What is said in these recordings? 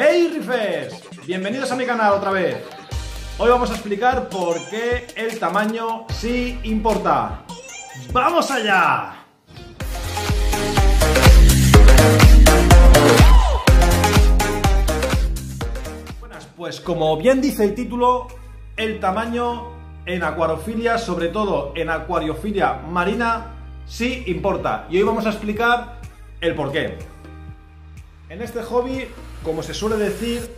¡Hey Rifes! Bienvenidos a mi canal otra vez. Hoy vamos a explicar por qué el tamaño sí importa. ¡Vamos allá! Buenas, pues como bien dice el título, el tamaño en acuariofilia, sobre todo en acuariofilia marina, sí importa. Y hoy vamos a explicar el por qué. En este hobby, como se suele decir,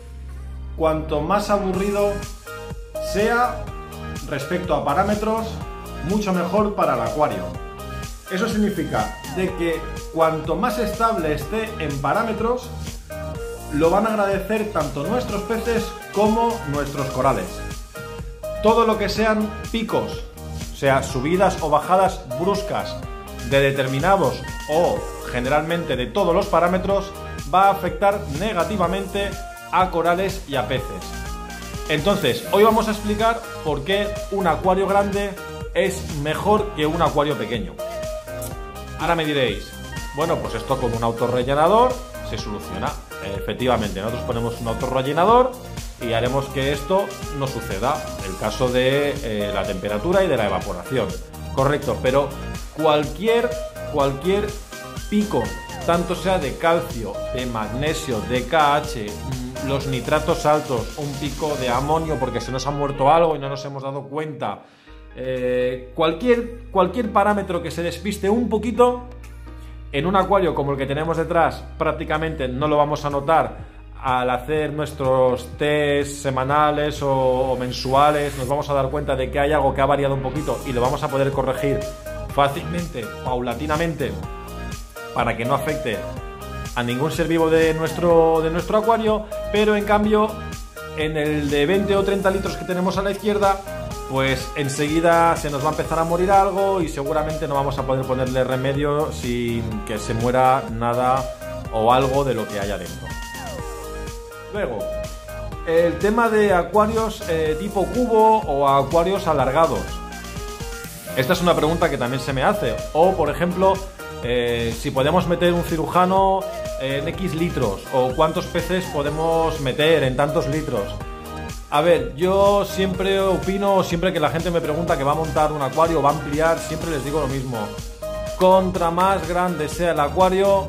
cuanto más aburrido sea respecto a parámetros, mucho mejor para el acuario. Eso significa de que cuanto más estable esté en parámetros, lo van a agradecer tanto nuestros peces como nuestros corales. Todo lo que sean picos, sea subidas o bajadas bruscas de determinados o generalmente de todos los parámetros, va a afectar negativamente a corales y a peces. Entonces, hoy vamos a explicar por qué un acuario grande es mejor que un acuario pequeño. Ahora me diréis, bueno, pues esto con un autorrellenador se soluciona. Efectivamente, nosotros ponemos un autorrellenador y haremos que esto no suceda. El caso de eh, la temperatura y de la evaporación. Correcto, pero cualquier, cualquier pico, tanto sea de calcio, de magnesio, de KH, los nitratos altos, un pico de amonio porque se nos ha muerto algo y no nos hemos dado cuenta, eh, cualquier, cualquier parámetro que se despiste un poquito, en un acuario como el que tenemos detrás prácticamente no lo vamos a notar al hacer nuestros test semanales o, mensuales, nos vamos a dar cuenta de que hay algo que ha variado un poquito y lo vamos a poder corregir fácilmente, paulatinamente, para que no afecte a ningún ser vivo de nuestro, de nuestro acuario, pero en cambio en el de 20 o 30 litros que tenemos a la izquierda, pues enseguida se nos va a empezar a morir algo y seguramente no vamos a poder ponerle remedio sin que se muera nada o algo de lo que haya dentro. Luego, el tema de acuarios eh, tipo cubo o acuarios alargados. Esta es una pregunta que también se me hace. O, por ejemplo, eh, si podemos meter un cirujano en X litros o cuántos peces podemos meter en tantos litros. A ver, yo siempre opino, siempre que la gente me pregunta que va a montar un acuario, va a ampliar, siempre les digo lo mismo. Contra más grande sea el acuario,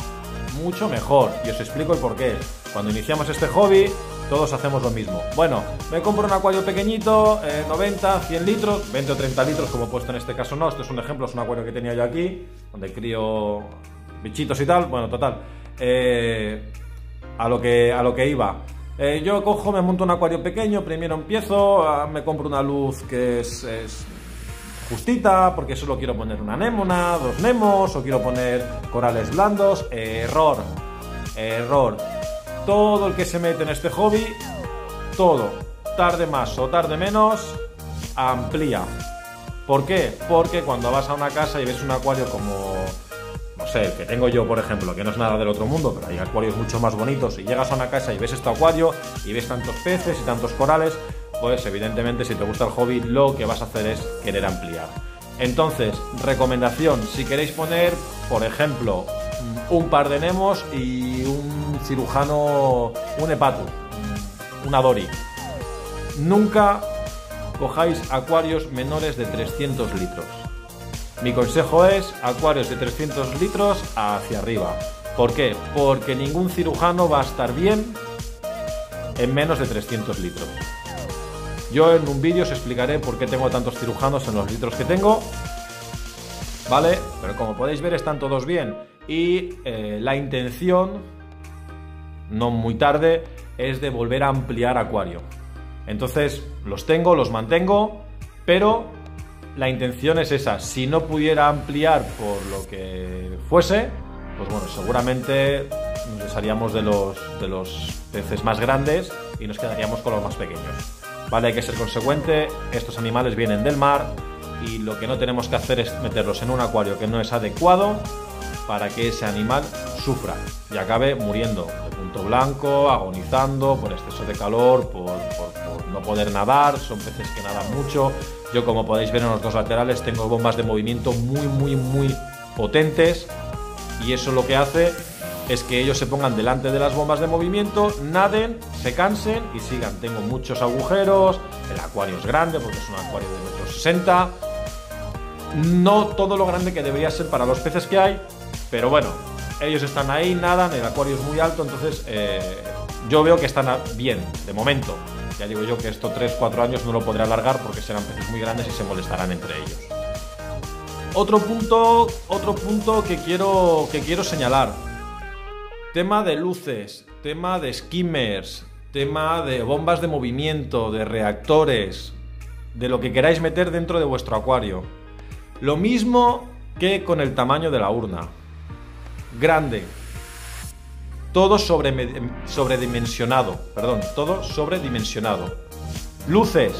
mucho mejor. Y os explico el por qué. Cuando iniciamos este hobby, todos hacemos lo mismo. Bueno, me compro un acuario pequeñito, 90, eh, 100 litros, 20 o 30 litros, como he puesto en este caso no. Esto es un ejemplo, es un acuario que tenía yo aquí, donde crío bichitos y tal. Bueno, total. Eh, a, lo que, a lo que iba. Eh, yo cojo, me monto un acuario pequeño, primero empiezo, ah, me compro una luz que es, es justita, porque solo quiero poner una anémona, dos nemos, o quiero poner corales blandos. Error, error. Todo el que se mete en este hobby, todo, tarde más o tarde menos, amplía. ¿Por qué? Porque cuando vas a una casa y ves un acuario como, no sé, el que tengo yo, por ejemplo, que no es nada del otro mundo, pero hay acuarios mucho más bonitos, y llegas a una casa y ves este acuario y ves tantos peces y tantos corales, pues evidentemente si te gusta el hobby, lo que vas a hacer es querer ampliar. Entonces, recomendación, si queréis poner, por ejemplo, un par de Nemos y un cirujano, un Hepatus, una Dori. Nunca cojáis acuarios menores de 300 litros. Mi consejo es acuarios de 300 litros hacia arriba. ¿Por qué? Porque ningún cirujano va a estar bien en menos de 300 litros. Yo en un vídeo os explicaré por qué tengo tantos cirujanos en los litros que tengo. ¿Vale? Pero como podéis ver están todos bien y eh, la intención, no muy tarde, es de volver a ampliar acuario. Entonces los tengo, los mantengo, pero la intención es esa. Si no pudiera ampliar por lo que fuese, pues bueno, seguramente nos desharíamos de los, de los peces más grandes y nos quedaríamos con los más pequeños. Vale, hay que ser consecuente, estos animales vienen del mar y lo que no tenemos que hacer es meterlos en un acuario que no es adecuado para que ese animal sufra y acabe muriendo de punto blanco, agonizando por exceso de calor, por, no poder nadar, son peces que nadan mucho. Yo como podéis ver en los dos laterales tengo bombas de movimiento muy muy muy potentes y eso lo que hace es que ellos se pongan delante de las bombas de movimiento, naden, se cansen y sigan. Tengo muchos agujeros, el acuario es grande porque es un acuario de metro 60. No todo lo grande que debería ser para los peces que hay, pero bueno, ellos están ahí, nadan, el acuario es muy alto, entonces eh, yo veo que están bien, de momento. Ya digo yo que esto 3-4 años no lo podré alargar porque serán peces muy grandes y se molestarán entre ellos. Otro punto, otro punto que quiero, que quiero señalar. Tema de luces, tema de skimmers, tema de bombas de movimiento, de reactores, de lo que queráis meter dentro de vuestro acuario. Lo mismo que con el tamaño de la urna. Grande. Todo sobredimensionado. Perdón, todo sobredimensionado. Luces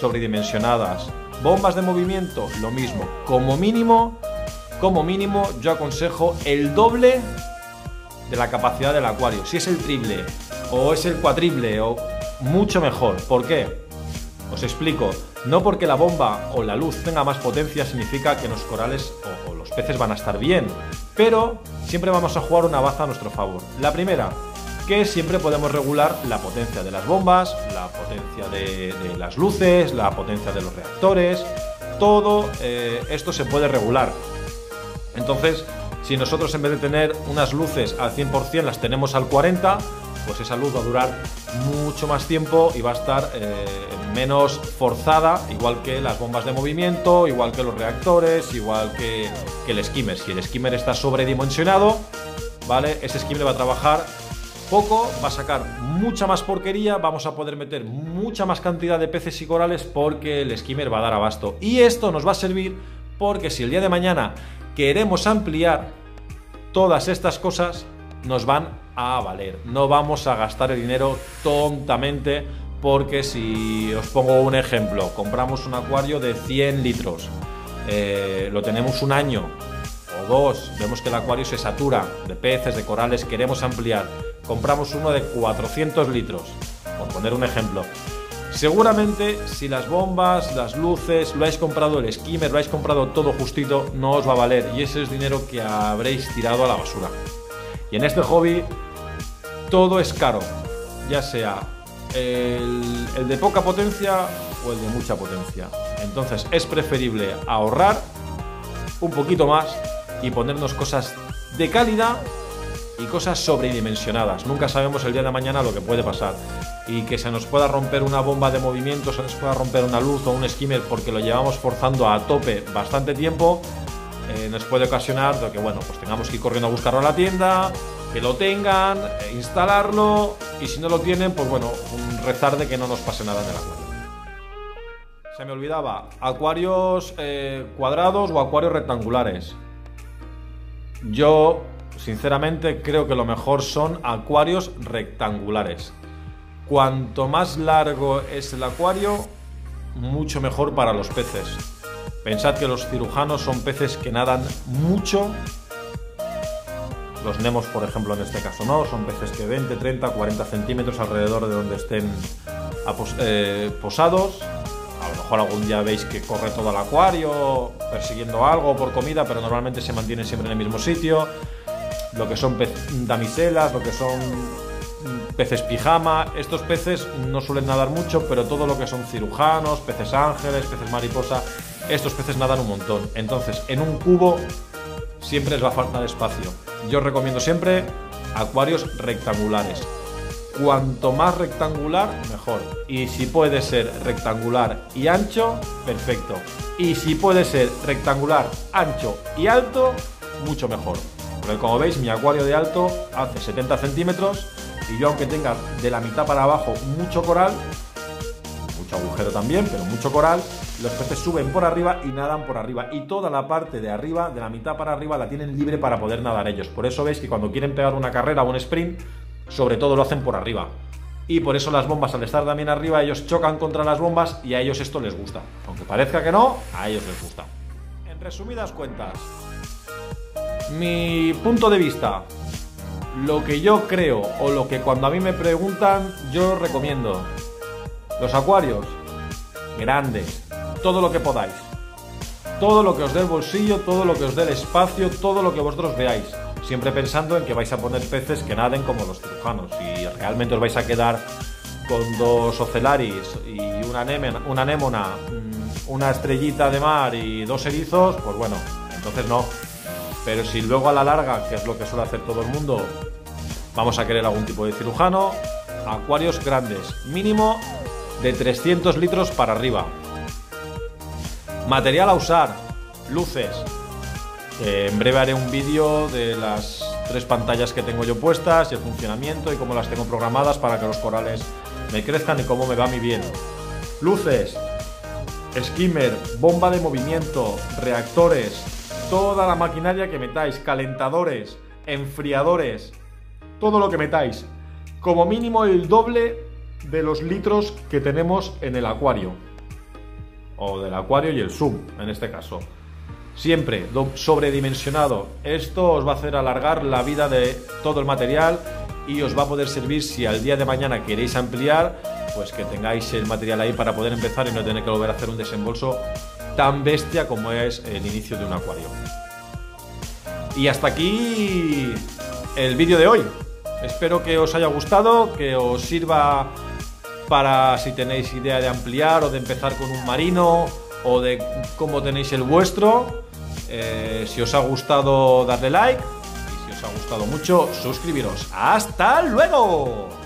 sobredimensionadas. Bombas de movimiento, lo mismo. Como mínimo, como mínimo, yo aconsejo el doble de la capacidad del acuario. Si es el triple o es el cuatriple o mucho mejor. ¿Por qué? Os explico. No porque la bomba o la luz tenga más potencia significa que los corales o, los peces van a estar bien. Pero siempre vamos a jugar una baza a nuestro favor. La primera, que siempre podemos regular la potencia de las bombas, la potencia de, las luces, la potencia de los reactores, todo eh, esto se puede regular. Entonces, si nosotros en vez de tener unas luces al 100% las tenemos al 40%, pues esa luz va a durar mucho más tiempo y va a estar eh, menos forzada, igual que las bombas de movimiento, igual que los reactores, igual que, que el skimmer. Si el skimmer está sobredimensionado, ¿vale? Ese skimmer va a trabajar poco, va a sacar mucha más porquería, vamos a poder meter mucha más cantidad de peces y corales porque el skimmer va a dar abasto. Y esto nos va a servir porque si el día de mañana queremos ampliar todas estas cosas, nos van a valer. No vamos a gastar el dinero tontamente porque si os pongo un ejemplo, compramos un acuario de 100 litros, eh, lo tenemos un año o dos, vemos que el acuario se satura de peces, de corales, queremos ampliar compramos uno de 400 litros, por poner un ejemplo. Seguramente si las bombas, las luces, lo habéis comprado el skimmer, lo habéis comprado todo justito, no os va a valer y ese es dinero que habréis tirado a la basura. Y en este hobby todo es caro, ya sea el, de poca potencia o el de mucha potencia. Entonces es preferible ahorrar un poquito más y ponernos cosas de calidad y cosas sobredimensionadas. Nunca sabemos el día de mañana lo que puede pasar. Y que se nos pueda romper una bomba de movimiento, se nos pueda romper una luz o un skimmer porque lo llevamos forzando a tope bastante tiempo, eh, nos puede ocasionar de que bueno, pues tengamos que ir corriendo a buscarlo a la tienda, que lo tengan, eh, instalarlo y si no lo tienen, pues bueno, un rezar de que no nos pase nada en el acuario. Se me olvidaba, acuarios eh, cuadrados o acuarios rectangulares. Yo Sinceramente creo que lo mejor son acuarios rectangulares. Cuanto más largo es el acuario, mucho mejor para los peces. Pensad que los cirujanos son peces que nadan mucho. Los nemos, por ejemplo, en este caso no, son peces que 20, 30, 40 centímetros alrededor de donde estén eh, posados. A lo mejor algún día veis que corre todo el acuario persiguiendo algo por comida, pero normalmente se mantiene siempre en el mismo sitio lo que son damiselas, lo que son peces pijama. Estos peces no suelen nadar mucho, pero todo lo que son cirujanos, peces ángeles, peces mariposa, estos peces nadan un montón. Entonces, en un cubo siempre les va a faltar espacio. Yo recomiendo siempre acuarios rectangulares. Cuanto más rectangular, mejor. Y si puede ser rectangular y ancho, perfecto. Y si puede ser rectangular, ancho y alto, mucho mejor. Porque como veis, mi acuario de alto hace 70 centímetros y yo aunque tenga de la mitad para abajo mucho coral, mucho agujero también, pero mucho coral, los peces suben por arriba y nadan por arriba. Y toda la parte de arriba, de la mitad para arriba, la tienen libre para poder nadar ellos. Por eso veis que cuando quieren pegar una carrera o un sprint, sobre todo lo hacen por arriba. Y por eso las bombas, al estar también arriba, ellos chocan contra las bombas y a ellos esto les gusta. Aunque parezca que no, a ellos les gusta. En resumidas cuentas, mi punto de vista, lo que yo creo o lo que cuando a mí me preguntan yo recomiendo. Los acuarios, grandes, todo lo que podáis. Todo lo que os dé el bolsillo, todo lo que os dé el espacio, todo lo que vosotros veáis. siempre pensando en que vais a poner peces que naden como los cirujanos. Si realmente os vais a quedar con dos ocelaris y una, una anémona, mm, una estrellita de mar y dos erizos, pues bueno, entonces no. Pero si luego a la larga, que es lo que suele hacer todo el mundo, vamos a querer algún tipo de cirujano, acuarios grandes, mínimo de 300 litros para arriba. Material a usar, luces. en breve haré un vídeo de las tres pantallas que tengo yo puestas y el funcionamiento y cómo las tengo programadas para que los corales me crezcan y cómo me va mi bien. Luces, skimmer, bomba de movimiento, reactores, toda la maquinaria que metáis, calentadores, enfriadores, todo lo que metáis. Como mínimo el doble de los litros que tenemos en el acuario. O del acuario y el sub, en este caso. Siempre sobredimensionado. Esto os va a hacer alargar la vida de todo el material y os va a poder servir si al día de mañana queréis ampliar, pues que tengáis el material ahí para poder empezar y no tener que volver a hacer un desembolso tan bestia como es el inicio de un acuario. Y hasta aquí el vídeo de hoy. Espero que os haya gustado, que os sirva para si tenéis idea de ampliar o de empezar con un marino o de cómo tenéis el vuestro. Eh, si os ha gustado, darle like. Y si os ha gustado mucho, suscribiros. ¡Hasta luego!